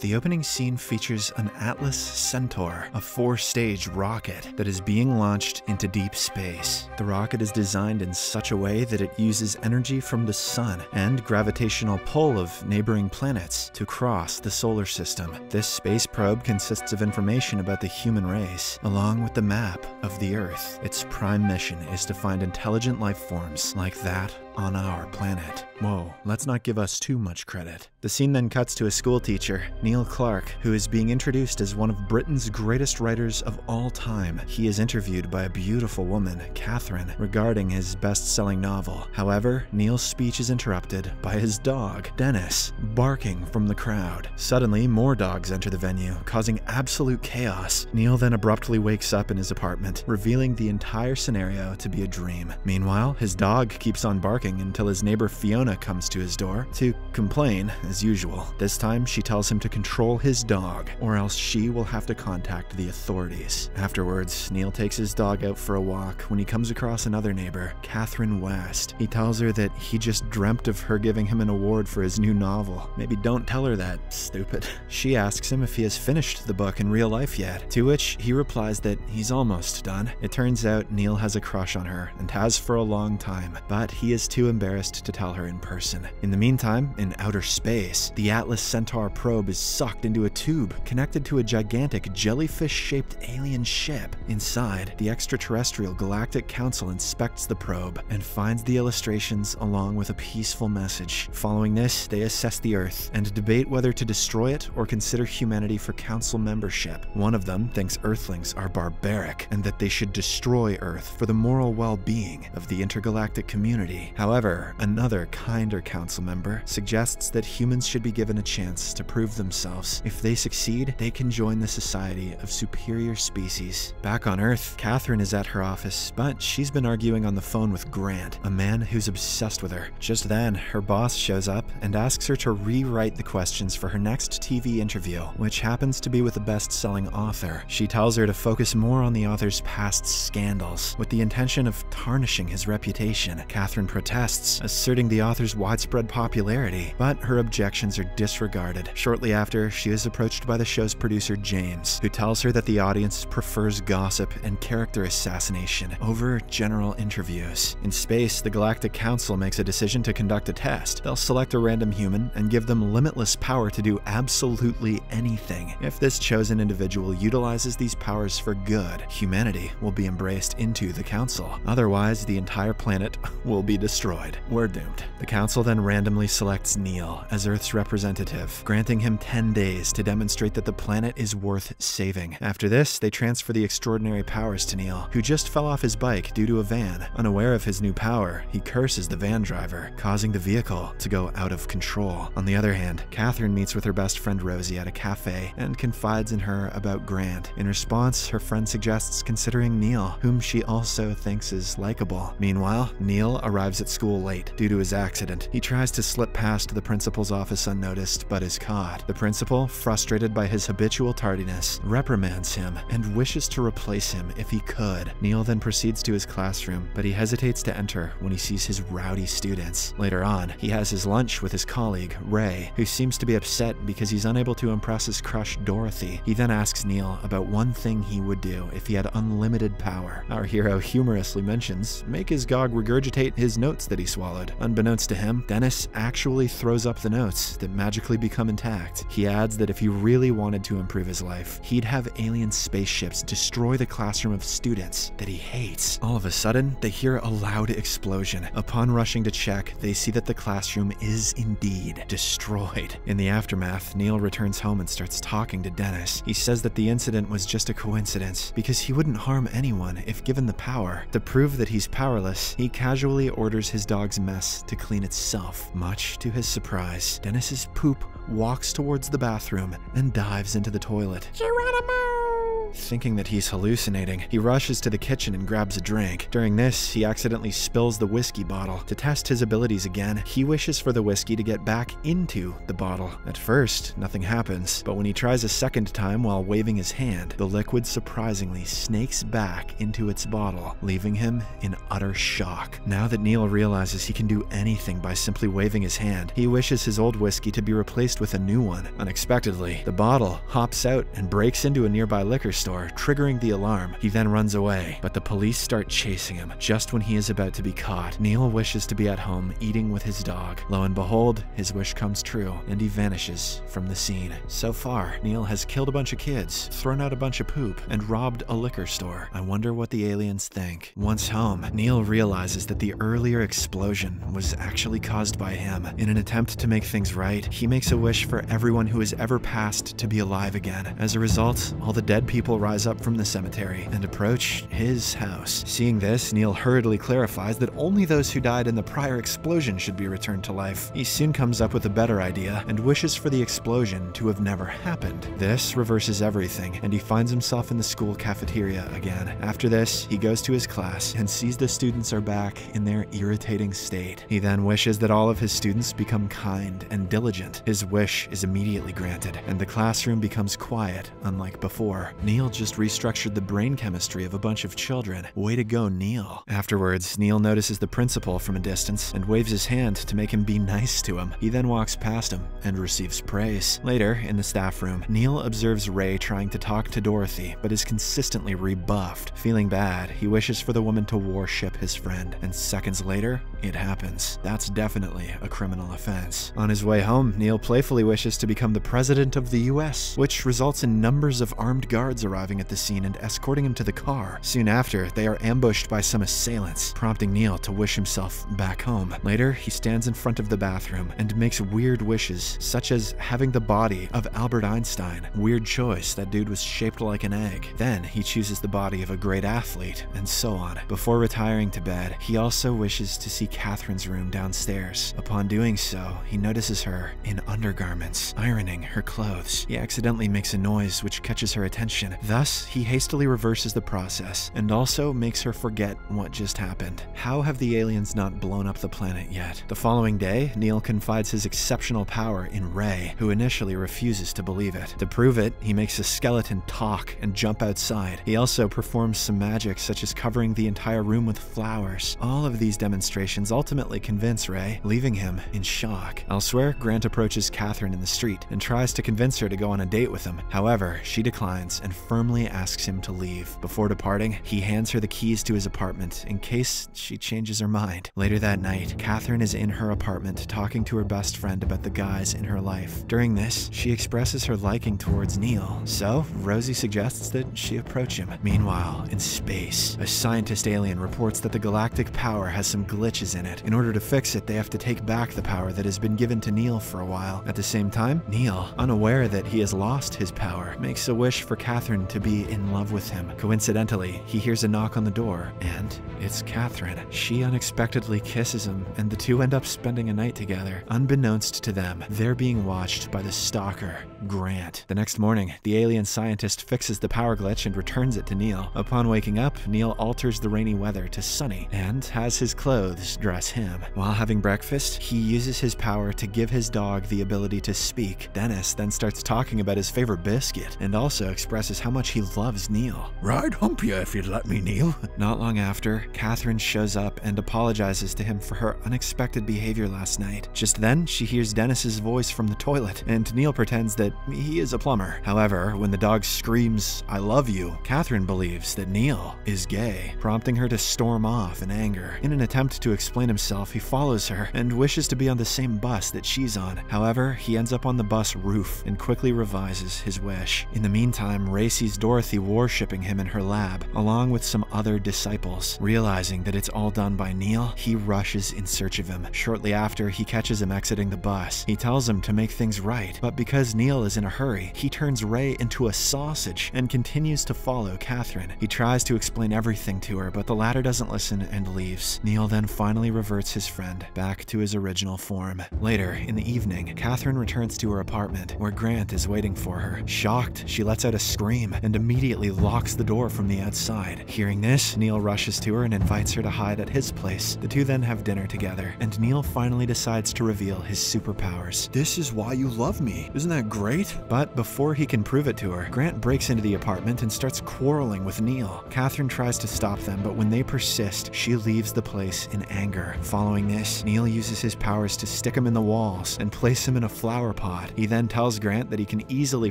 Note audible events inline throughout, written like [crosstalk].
The opening scene features an Atlas Centaur, a four-stage rocket that is being launched into deep space. The rocket is designed in such a way that it uses energy from the sun and gravitational pull of neighboring planets to cross the solar system. This space probe consists of information about the human race, along with the map of the Earth. Its prime mission is to find intelligent life forms like that on our planet. Whoa, let's not give us too much credit. The scene then cuts to a schoolteacher, Neil Clarke, who is being introduced as one of Britain's greatest writers of all time. He is interviewed by a beautiful woman, Catherine, regarding his best selling novel. However, Neil's speech is interrupted by his dog, Dennis, barking from the crowd. Suddenly, more dogs enter the venue, causing absolute chaos. Neil then abruptly wakes up in his apartment, revealing the entire scenario to be a dream. Meanwhile, his dog keeps on barking until his neighbor Fiona comes to his door to complain, as usual. This time, she tells him to control his dog, or else she will have to contact the authorities. Afterwards, Neil takes his dog out for a walk when he comes across another neighbor, Catherine West. He tells her that he just dreamt of her giving him an award for his new novel. Maybe don't tell her that, stupid. [laughs] She asks him if he has finished the book in real life yet, to which he replies that he's almost done. It turns out Neil has a crush on her, and has for a long time, but he is too too embarrassed to tell her in person. In the meantime, in outer space, the Atlas Centaur probe is sucked into a tube connected to a gigantic jellyfish-shaped alien ship. Inside, the extraterrestrial Galactic Council inspects the probe and finds the illustrations along with a peaceful message. Following this, they assess the Earth and debate whether to destroy it or consider humanity for Council membership. One of them thinks Earthlings are barbaric and that they should destroy Earth for the moral well-being of the intergalactic community. However, another kinder council member suggests that humans should be given a chance to prove themselves. If they succeed, they can join the society of superior species. Back on Earth, Catherine is at her office, but she's been arguing on the phone with Grant, a man who's obsessed with her. Just then, her boss shows up and asks her to rewrite the questions for her next TV interview, which happens to be with a best-selling author. She tells her to focus more on the author's past scandals, with the intention of tarnishing his reputation. Catherine protests, asserting the author's widespread popularity, but her objections are disregarded. Shortly after, she is approached by the show's producer James, who tells her that the audience prefers gossip and character assassination over general interviews. In space, the Galactic Council makes a decision to conduct a test. They'll select a random human and give them limitless power to do absolutely anything. If this chosen individual utilizes these powers for good, humanity will be embraced into the Council. Otherwise, the entire planet [laughs] will be destroyed destroyed. We're doomed. The council then randomly selects Neil as Earth's representative, granting him 10 days to demonstrate that the planet is worth saving. After this, they transfer the extraordinary powers to Neil, who just fell off his bike due to a van. Unaware of his new power, he curses the van driver, causing the vehicle to go out of control. On the other hand, Catherine meets with her best friend Rosie at a cafe and confides in her about Grant. In response, her friend suggests considering Neil, whom she also thinks is likable. Meanwhile, Neil arrives at school late due to his accident. He tries to slip past the principal's office unnoticed, but is caught. The principal, frustrated by his habitual tardiness, reprimands him and wishes to replace him if he could. Neil then proceeds to his classroom, but he hesitates to enter when he sees his rowdy students. Later on, he has his lunch with his colleague, Ray, who seems to be upset because he's unable to impress his crush, Dorothy. He then asks Neil about one thing he would do if he had unlimited power. Our hero humorously mentions, make his gog regurgitate his notes notes that he swallowed. Unbeknownst to him, Dennis actually throws up the notes that magically become intact. He adds that if he really wanted to improve his life, he'd have alien spaceships destroy the classroom of students that he hates. All of a sudden, they hear a loud explosion. Upon rushing to check, they see that the classroom is indeed destroyed. In the aftermath, Neil returns home and starts talking to Dennis. He says that the incident was just a coincidence because he wouldn't harm anyone if given the power. To prove that he's powerless, he casually orders his dog's mess to clean itself. Much to his surprise, Dennis's poop walks towards the bathroom and dives into the toilet. Geronimo! Thinking that he's hallucinating, he rushes to the kitchen and grabs a drink. During this, he accidentally spills the whiskey bottle. To test his abilities again, he wishes for the whiskey to get back into the bottle. At first, nothing happens, but when he tries a second time while waving his hand, the liquid surprisingly snakes back into its bottle, leaving him in utter shock. Now that Neil realizes he can do anything by simply waving his hand, he wishes his old whiskey to be replaced with a new one. Unexpectedly, the bottle hops out and breaks into a nearby liquor store, triggering the alarm. He then runs away, but the police start chasing him just when he is about to be caught. Neil wishes to be at home eating with his dog. Lo and behold, his wish comes true, and he vanishes from the scene. So far, Neil has killed a bunch of kids, thrown out a bunch of poop, and robbed a liquor store. I wonder what the aliens think. Once home, Neil realizes that the earlier explosion was actually caused by him. In an attempt to make things right, he makes a wish for everyone who has ever passed to be alive again. As a result, all the dead people rise up from the cemetery and approach his house. Seeing this, Neil hurriedly clarifies that only those who died in the prior explosion should be returned to life. He soon comes up with a better idea and wishes for the explosion to have never happened. This reverses everything, and he finds himself in the school cafeteria again. After this, he goes to his class and sees the students are back in their irritating state. He then wishes that all of his students become kind and diligent. His wish is immediately granted, and the classroom becomes quiet, unlike before. Neil just restructured the brain chemistry of a bunch of children. Way to go, Neil. Afterwards, Neil notices the principal from a distance and waves his hand to make him be [laughs] nice to him. He then walks past him and receives praise. Later, in the staff room, Neil observes Ray trying to talk to Dorothy, but is consistently rebuffed. Feeling bad, he wishes for the woman to worship his friend, and seconds later, it happens. That's definitely a criminal offense. On his way home, Neil playfully wishes to become the president of the US, which results in numbers of armed guards arriving at the scene and escorting him to the car. Soon after, they are ambushed by some assailants, prompting Neil to wish himself back home. Later, he stands in front of the bathroom and makes weird wishes, such as having the body of Albert Einstein. Weird choice, that dude was shaped like an egg. Then he chooses the body of a great athlete, and so on. Before retiring to bed, he also wishes to see Catherine's room downstairs. Upon doing so, he notices her in undergarments, ironing her clothes. He accidentally makes a noise which catches her attention. Thus, he hastily reverses the process and also makes her forget what just happened. How have the aliens not blown up the planet yet? The following day, Neil confides his exceptional power in Ray, who initially refuses to believe it. To prove it, he makes a skeleton talk and jump outside. He also performs some magic such as covering the entire room with flowers. All of these demonstrations ultimately convince Ray, leaving him in shock. Elsewhere, Grant approaches Catherine in the street and tries to convince her to go on a date with him. However, she declines and firmly asks him to leave. Before departing, he hands her the keys to his apartment in case she changes her mind. Later that night, Catherine is in her apartment talking to her best friend about the guys in her life. During this, she expresses her liking towards Neil, so Rosie suggests that she approach him. Meanwhile, in space, a scientist alien reports that the galactic power has some glitches in it. In order to fix it, they have to take back the power that has been given to Neil for a while. At the same time, Neil, unaware that he has lost his power, makes a wish for Catherine to be in love with him. Coincidentally, he hears a knock on the door, and it's Catherine. She unexpectedly kisses him, and the two end up spending a night together. Unbeknownst to them, they're being watched by the stalker, Grant. The next morning, the alien scientist fixes the power glitch and returns it to Neil. Upon waking up, Neil alters the rainy weather to sunny and has his clothes dress him. While having breakfast, he uses his power to give his dog the ability to speak. Dennis then starts talking about his favorite biscuit and also expresses how much he loves Neil. Ride hump you if you'd let me, Neil. [laughs] Not long after, Catherine shows up and apologizes to him for her unexpected behavior last night. Just then, she hears Dennis's voice from the toilet, and Neil pretends that he is a plumber. However, when the dog screams, I love you, Catherine believes that Neil is gay, prompting her to storm off in anger. In an attempt to explain himself, he follows her and wishes to be on the same bus that she's on. However, he ends up on the bus roof and quickly revises his wish. In the meantime, Ray sees Dorothy worshipping him in her lab, along with some other disciples. Realizing that it's all done by Neil, he rushes in search of him. Shortly after, he catches him exiting the bus. He tells him to make things right, but because Neil is in a hurry, he turns Ray into a sausage and continues to follow Catherine. He tries to explain everything to her, but the latter doesn't listen and leaves. Neil then finally reverts his friend back to his original form. Later, in the evening, Catherine returns to her apartment, where Grant is waiting for her. Shocked, she lets out a scream scream and immediately locks the door from the outside. Hearing this, Neil rushes to her and invites her to hide at his place. The two then have dinner together, and Neil finally decides to reveal his superpowers. This is why you love me. Isn't that great? But before he can prove it to her, Grant breaks into the apartment and starts quarreling with Neil. Catherine tries to stop them, but when they persist, she leaves the place in anger. Following this, Neil uses his powers to stick him in the walls and place him in a flower pot. He then tells Grant that he can easily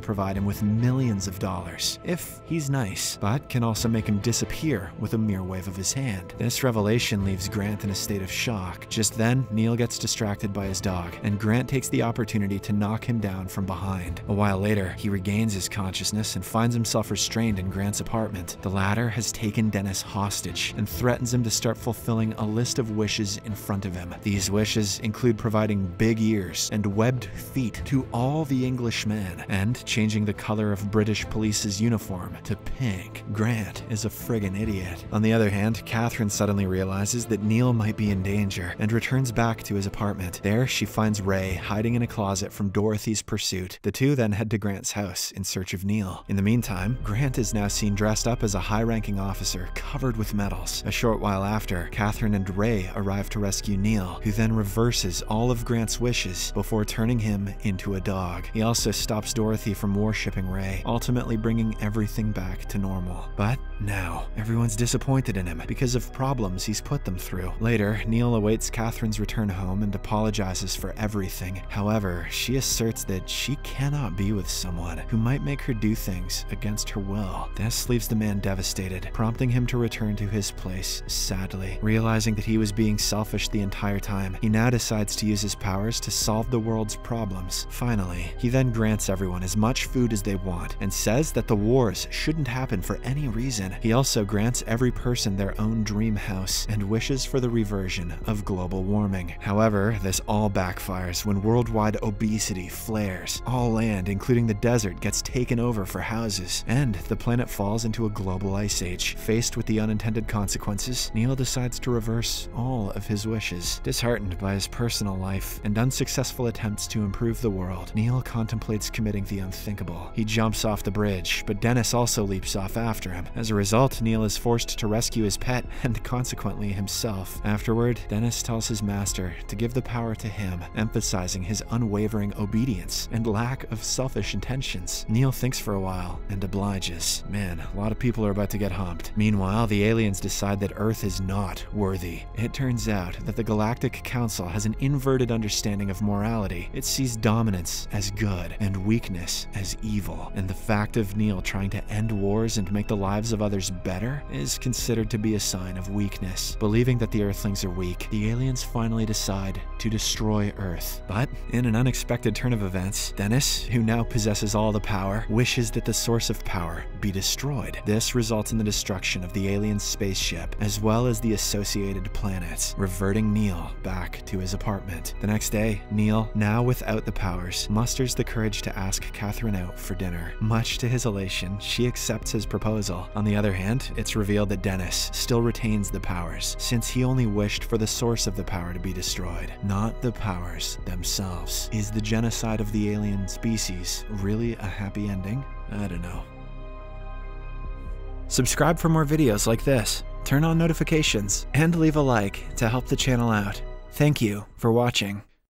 provide him with millions of dollars if he's nice, but can also make him disappear with a mere wave of his hand. This revelation leaves Grant in a state of shock. Just then, Neil gets distracted by his dog, and Grant takes the opportunity to knock him down from behind. A while later, he regains his consciousness and finds himself restrained in Grant's apartment. The latter has taken Dennis hostage and threatens him to start fulfilling a list of wishes in front of him. These wishes include providing big ears and webbed feet to all the Englishmen and changing the color of British police's uniform to pink. Grant is a friggin' idiot. On the other hand, Catherine suddenly realizes that Neil might be in danger and returns back to his apartment. There, she finds Ray hiding in a closet from Dorothy's pursuit. The two then head to Grant's house in search of Neil. In the meantime, Grant is now seen dressed up as a high ranking officer covered with medals. A short while after, Catherine and Ray arrive to rescue Neil, who then reverses all of Grant's wishes before turning him into a dog. He also stops Dorothy from worshipping Ray, ultimately bringing everything back to normal. But now, everyone's disappointed in him because of problems he's put them through. Later, Neil awaits Catherine's return home and apologizes for everything. However, she asserts that she cannot be with someone who might make her do things against her will. This leaves the man devastated, prompting him to return to his place sadly. Realizing that he was being selfish the entire time, he now decides to use his powers to solve the world's problems. Finally, he then grants everyone as much food as they want and says that the wars shouldn't happen for any reason. He also grants every person their own dream house and wishes for the reversion of global warming. However, this all backfires when worldwide obesity flares. All land, including the desert, gets taken over for houses, and the planet falls into a global ice age. Faced with the unintended consequences, Neil decides to reverse all of his wishes. Disheartened by his personal life and unsuccessful attempts to improve the world, Neil contemplates committing the unthinkable. He jumps off the bridge, but Dennis also leaps off after him. As a result, Neil is forced to rescue his pet [laughs] and consequently himself. Afterward, Dennis tells his master to give the power to him, emphasizing his unwavering obedience and lack of selfish intentions. Neil thinks for a while and obliges. Man, a lot of people are about to get humped. Meanwhile, the aliens decide that Earth is not worthy. It turns out that the Galactic Council has an inverted understanding of morality. It sees dominance as good and weakness as evil, and the fact of Neil trying to end wars and make the lives of others better is considered to be a sign of weakness. Believing that the Earthlings are weak, the aliens finally decide to destroy Earth. But in an unexpected turn of events, Dennis, who now possesses all the power, wishes that the source of power be destroyed. This results in the destruction of the alien spaceship, as well as the associated planets, reverting Neil back to his apartment. The next day, Neil, now without the powers, musters the courage to ask Catherine out for dinner. Much to his elation, she accepts his proposal. On the other hand, it's revealed that Dennis still retains the powers, since he only wished for the source of the power to be destroyed, not the powers themselves. Is the genocide of the alien species really a happy ending? I don't know. Subscribe for more videos like this, turn on notifications, and leave a like to help the channel out. Thank you for watching.